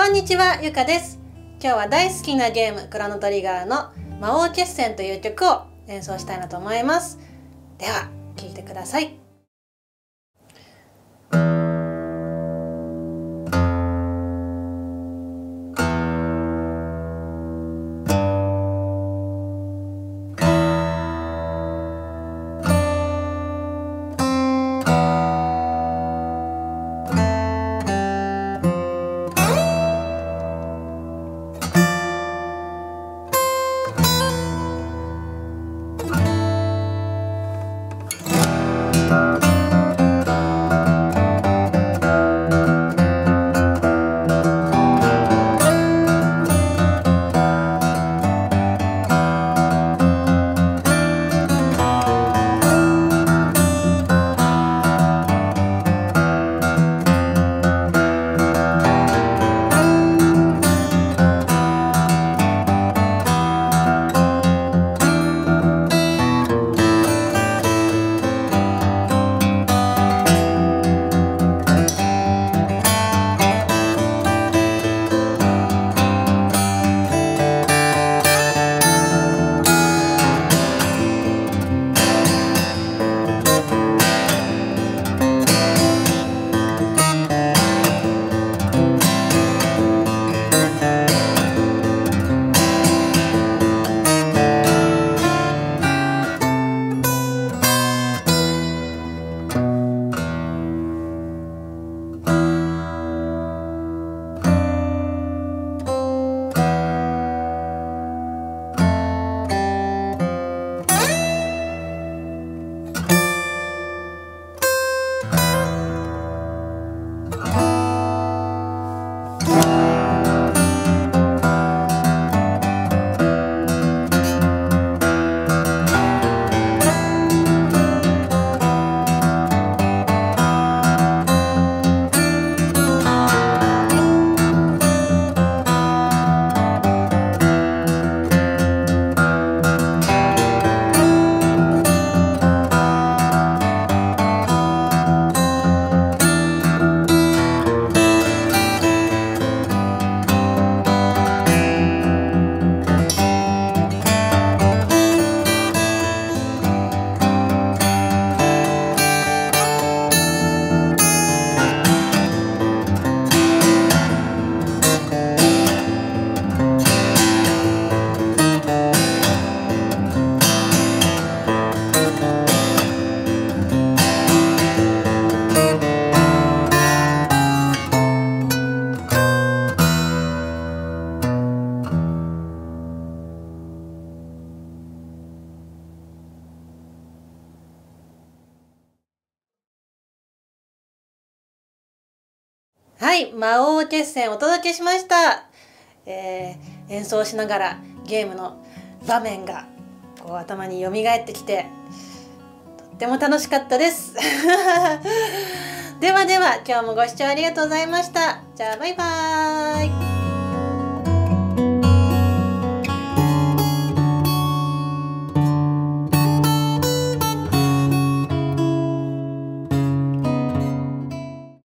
こんにちは、ゆかです。今日は大好きなゲーム、クロノトリガーの魔王決戦という曲を演奏したいなと思います。では、聴いてください。はい、魔王決戦お届けしました。えー演奏しながらゲームの場面がこう頭によみがえってきてとっても楽しかったです。ではでは今日もご視聴ありがとうございました。じゃあバイバーイ。